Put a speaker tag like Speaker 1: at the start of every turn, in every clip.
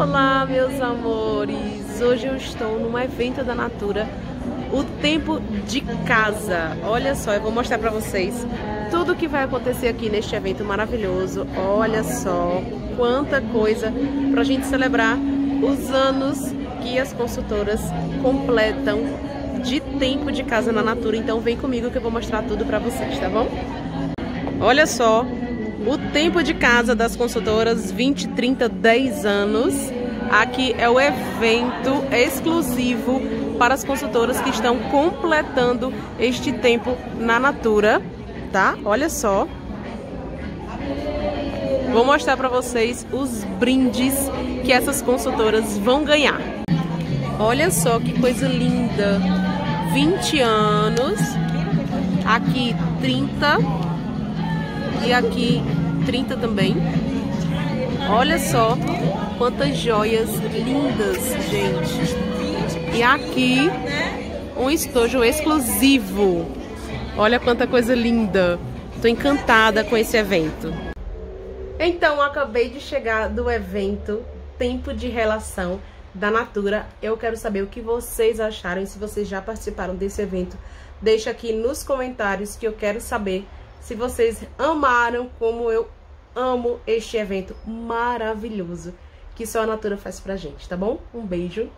Speaker 1: Olá, meus amores! Hoje eu estou num evento da Natura, o Tempo de Casa. Olha só, eu vou mostrar pra vocês tudo que vai acontecer aqui neste evento maravilhoso. Olha só, quanta coisa pra gente celebrar os anos que as consultoras completam de Tempo de Casa na Natura. Então vem comigo que eu vou mostrar tudo pra vocês, tá bom? Olha só, o tempo de casa das consultoras 20, 30, 10 anos. Aqui é o evento exclusivo para as consultoras que estão completando este tempo na Natura, tá? Olha só. Vou mostrar para vocês os brindes que essas consultoras vão ganhar. Olha só que coisa linda. 20 anos. Aqui 30 e aqui 30 também. Olha só quantas joias lindas, gente. E aqui um estojo exclusivo. Olha quanta coisa linda. Tô encantada com esse evento. Então, acabei de chegar do evento Tempo de Relação da Natura. Eu quero saber o que vocês acharam se vocês já participaram desse evento. Deixa aqui nos comentários que eu quero saber se vocês amaram como eu amo este evento maravilhoso que só a Natura faz pra gente, tá bom? Um beijo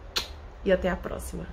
Speaker 1: e até a próxima.